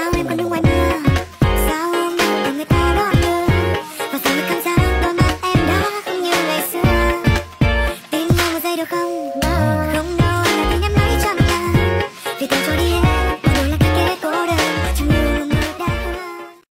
I'm gonna win.